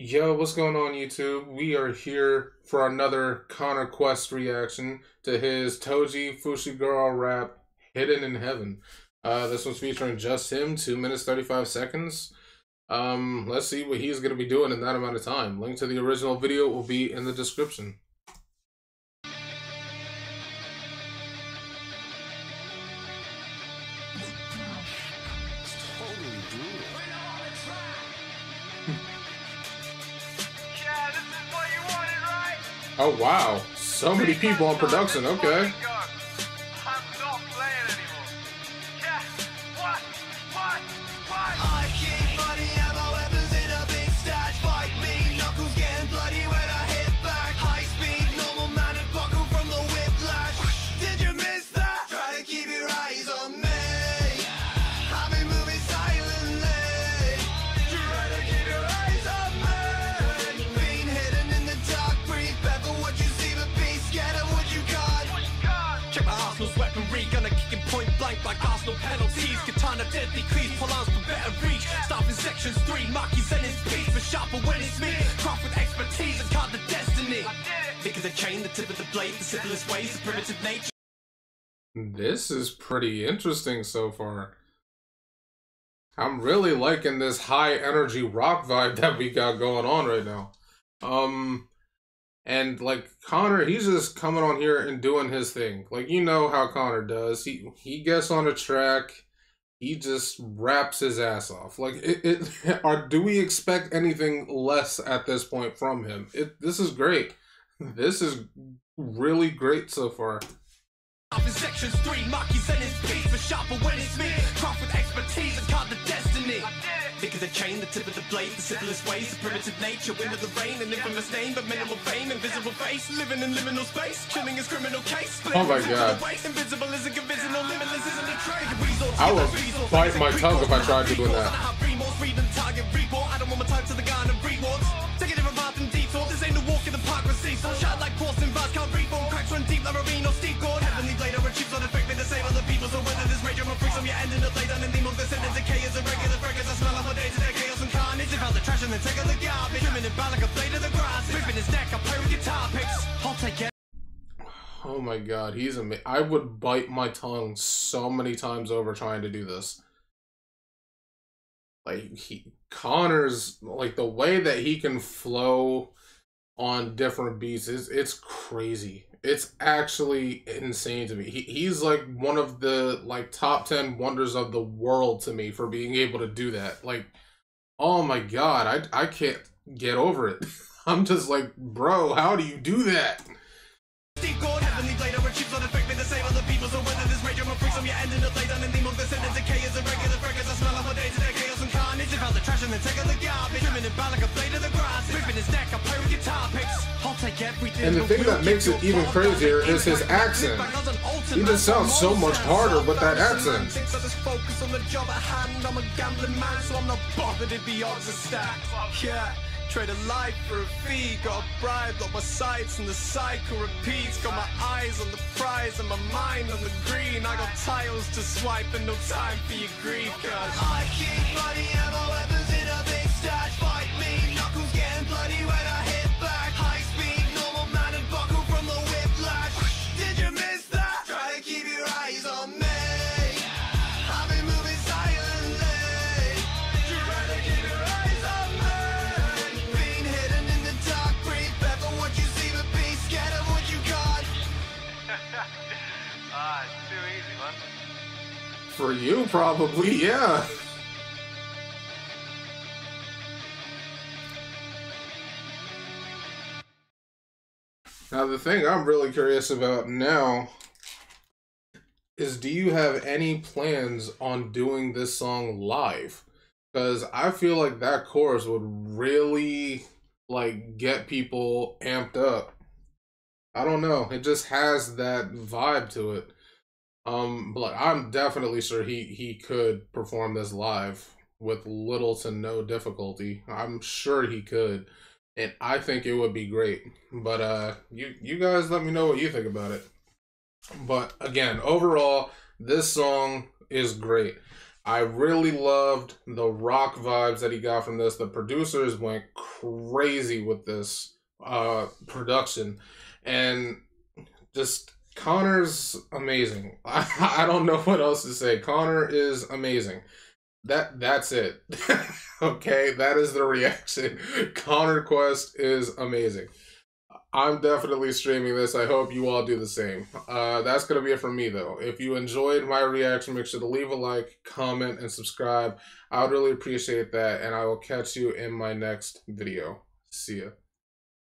Yo, what's going on YouTube? We are here for another Connor Quest reaction to his Toji Fushiguro rap Hidden in Heaven. Uh, this one's featuring just him, 2 minutes 35 seconds. Um, let's see what he's going to be doing in that amount of time. Link to the original video will be in the description. Oh wow, so many people on production, okay. Three, and his for when it's me. With expertise and the destiny. The chain, the tip of the blade, the simplest ways, the primitive nature. This is pretty interesting so far. I'm really liking this high energy rock vibe that we got going on right now. Um, and like Connor, he's just coming on here and doing his thing. Like you know how Connor does. He he gets on a track, he just raps his ass off. Like it, it are do we expect anything less at this point from him? It this is great. This is really great so far. The chain, the tip of the blade, the simplest ways, the primitive nature, wind of the rain, an infamous name, but minimal fame, invisible face, living in liminal space, killing his criminal case. Oh my god. Invisible isn't convincing, no limitless isn't a trade. I would bite my tongue if I tried doing that. It back like a blade of the. Ripping his neck, I play with. I'll take it. Oh my god, he's amazing. I would bite my tongue so many times over trying to do this. Like he Connor's like the way that he can flow on different beats is it's crazy. It's actually insane to me. He, he's like one of the like top 10 wonders of the world to me for being able to do that. Like oh my god, I I can't get over it. I'm just like, bro, how do you do that? and then take out the garbage. Trimming it back like a blade of the grass. Ripping his neck, I play with guitar picks. I'll take everything. And the thing that makes it even crazier is his accent. He just sounds so much harder with that accent. Focus on the job at hand. I'm a gambling man, so I'm not bothered if the odds are stacked. Yeah. Trade a life for a fee, got a bribe, got my sights and the cycle repeats. Got my eyes on the prize and my mind on the green. I got tiles to swipe and no time for your grief. Cause I keep money and my weapons in For you, probably, yeah. Now, the thing I'm really curious about now is do you have any plans on doing this song live? Because I feel like that chorus would really like get people amped up. I don't know. It just has that vibe to it. Um, but I'm definitely sure he he could perform this live with little to no difficulty. I'm sure he could, and I think it would be great. But uh, you you guys let me know what you think about it. But again, overall, this song is great. I really loved the rock vibes that he got from this. The producers went crazy with this uh, production, and just Connor's amazing. I, I don't know what else to say. Connor is amazing. That that's it. okay, that is the reaction. Connor Quest is amazing. I'm definitely streaming this. I hope you all do the same. Uh, that's going to be it for me, though. If you enjoyed my reaction, make sure to leave a like, comment, and subscribe. I would really appreciate that, and I will catch you in my next video. See ya.